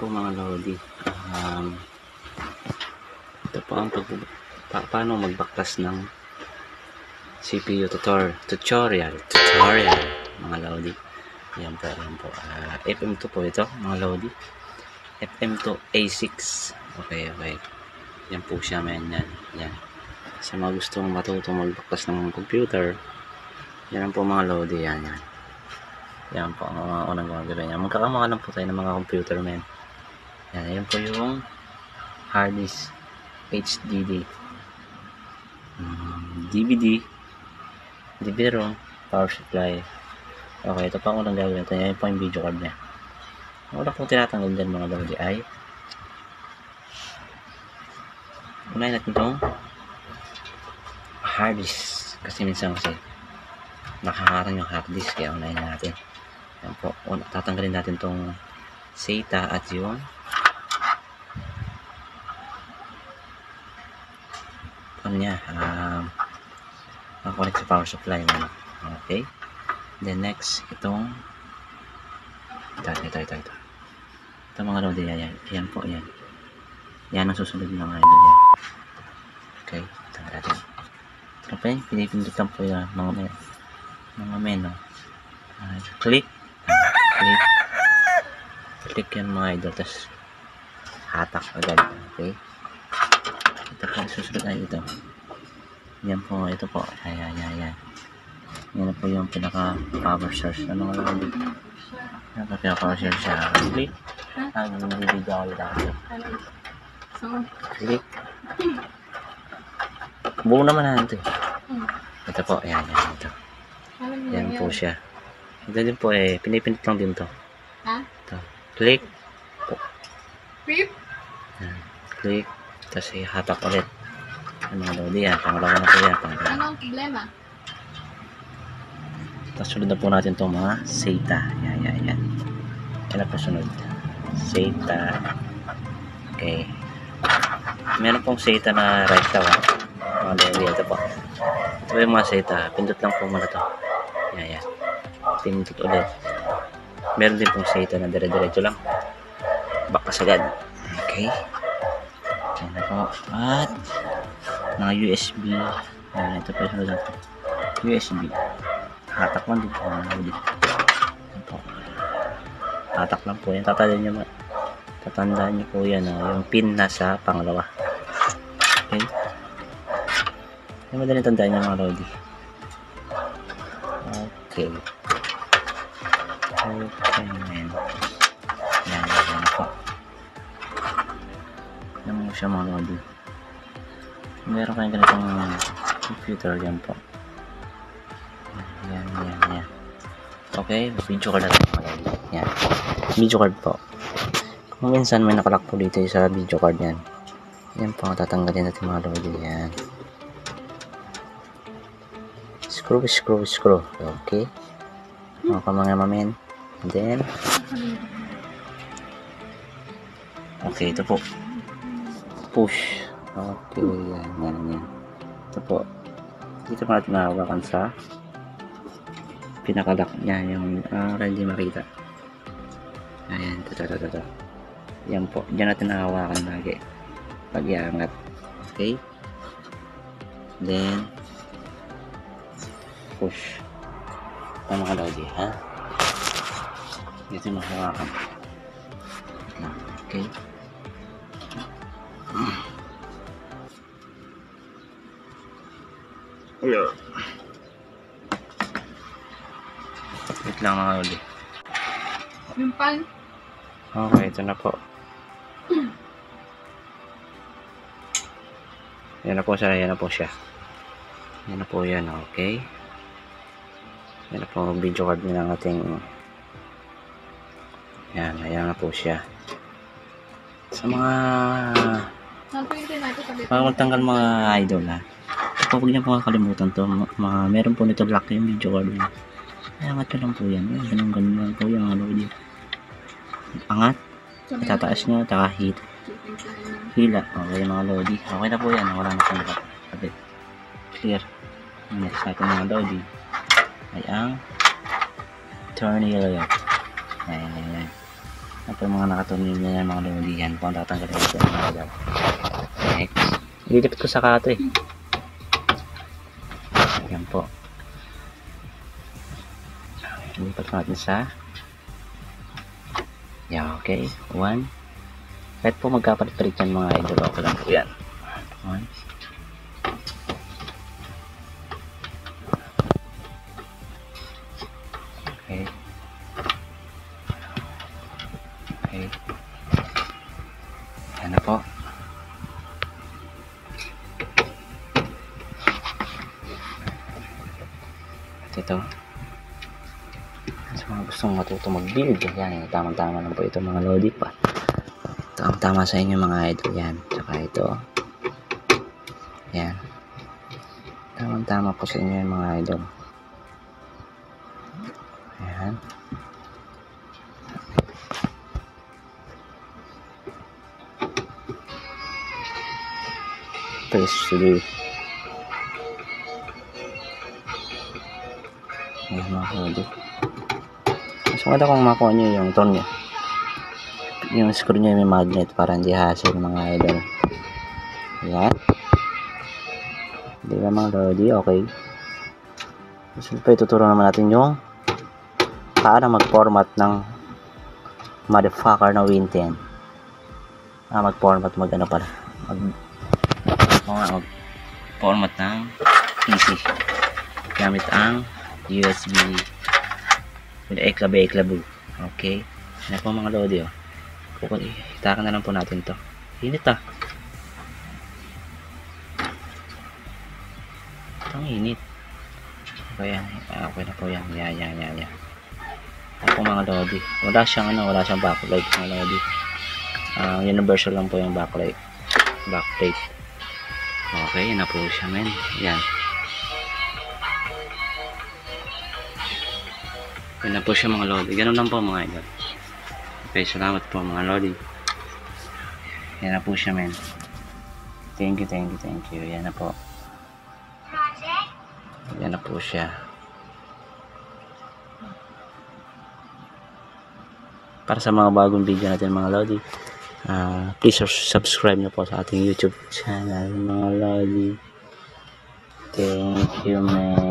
po mga Lodi. Um, ito po ang pag pa paano magbaktas ng CPU tutor tutorial. Tutorial mga Lodi. Yan po, yan po. Ah, FM2 po ito mga Lodi. FM2 A6. Okay, okay. Yan po siya, man. Yan. Yan. Sa mga gustong matutong magbaktas ng computer, yan po mga Lodi. Yan, yan. Yan po ang mga unang gagawin niya. Magkakamukha lang po tayo ng mga computer, men. Yan, yan po yung hard disk HDD. Um, DVD. DVD-ROM. Power supply. Okay, ito pa ang unang gagawin natin. Yan po yung video card niya. Una pong tinatanggal dyan mga ay unahin natin itong hard disk. Kasi minsan kasi nakaharang yung hard disk kaya unahin na natin. Yan po. Tatanggalin natin tong SATA at yung ano niya um, connect sa power supply mo. Okay. Then next, itong ito, ito, ito, ito. Ito mga lodi, yan, yan. Po, yan. Yan ang susunod ng mga idol yan. Okay, natin. Ito pa yun, pinipindot lang po yan, mga men. Mga men, no? Uh, click. click. Click yan mga idol, tapos hatak agad. Okay. Ito po, susunod na ito. Yan po, ito po. Ayan, ayan, ayan. Yan po yung pinaka power source. Ano nga lang po pinaka power source siya. Click. Ang nililigaw ako. So, Click. Buo naman na ito. eh. Ito po, ayan, ayan. Ito. Yan po siya. Ito din po eh, pinipindot lang din to. Ha? Ito. Click. Yan. Click. Tapos ihatak ulit. Yung mga lodi yan. Pangalawa na po yan. Pangalawa. Ano ang problema? Tapos sunod na po natin itong mga SATA. Yan, yan, yan. Yan po sunod. SATA. Okay. Meron pong SATA na right daw. Ha? Mga lodi. Ito po. Ito po yung mga SATA. Pindot lang po muna to. Yan, yan. Pindot ulit. Meron din pong SATA na dire-diretso lang. Bakas agad. Okay. Yan na po. At mga USB. Yan, ito po yung natin. USB hatak lang din po mga lodi. Yan po. Hatak lang po yan. Tatandaan nyo, tatandaan nyo po yan. Oh, yung pin nasa pangalawa. Okay? Yung madaling tandaan nyo mga lodi. Okay. Okay, man. Siya mga lodi. Meron kayong ganitong computer yan po. Yan, yan, yan. Okay, video card natin mga lodi. Yan. Video card po. Kung minsan may nakalock po dito sa video card yan. Yan po, tatanggalin natin mga lodi. Yan. Screw, screw, screw. Okay. Ka mga mamen. And then, okay, ito po. Push. Okay, yan, yan, yan. Ito po. Dito pa natin mahawakan sa pinakalock niya yung uh, hindi makita. Ayan ito ito ito yan po. Dyan natin nahawakan lagi. Pag iangat okay? Then push. Tama ka lodi ha? Dito mahawakan. Okay Hello. Wait lang mga lodi Yung pan? Okay, ito na po. Yan na po siya, yan na po siya. Yan na po yan, okay. Yan na po ang video card ng ating yan, ayan na po siya. Sa mga Mga magtanggal mga idol ha. Ito, huwag niyo po kakalimutan to. Ma- mga, meron po nito lock yung video card niya. Ay, angat nyo lang po yan. Yan, ganun, ganun lang po yung ano dito. Angat. Itataas nyo, taka hit, hila. Okay, mga lodi. Okay na po yan. Wala na pong kapit. Clear. Next natin mga lodi ay ang tornillo. Ayan, yung mga nakatunin niya yung mga yan. Kung tatanggalin natin mga idol. Next. Ililipit ko sa kato eh. Ayan po. Ilipat ko natin sa Yeah, okay. One. Kahit po magkapalit-palit yan mga idol. Okay lang po yan. One. ito sa mga gustong matuto mag-build yan tamang tama lang po ito mga lodi pa. Ito ang tama sa inyo mga idol yan. Tsaka ito. Yan. Tamang tama po sa inyo yung mga idol. Yan. Phase 3 Mas maganda kung makuha nyo yung torn nyo. Yung screw nyo may magnet para hindi hassle mga idol. Yan. Di ba mga lodi? Okay. Susunod pa ituturo naman natin yung paano mag-format ng motherfucker na Win 10. Ah, mag-format mag ano pala. Mag, oo nga, mag-format ng PC. Gamit ang USB eklabe eklabu. Okay. Yan po mga lodi oh. Kukun, hitakan na lang po natin to. Init ah. Ang init. Okay yan. Ah, Okay na po yan. Yan, yan, yan, yan. Po mga lodi. Wala siyang ano, wala siyang backlight mga lodi. Ah, universal lang po yung backlight. Backplate. Okay, yan na po siya men. Yan. Yan na po siya mga lodi. Ganun lang po mga idol. Okay, salamat po mga lodi. Yan na po siya men. Thank you, thank you, thank you. Yan na po. Yan na po siya. Para sa mga bagong video natin mga lodi. ah please subscribe nyo po sa ating YouTube channel mga lodi. Thank you man.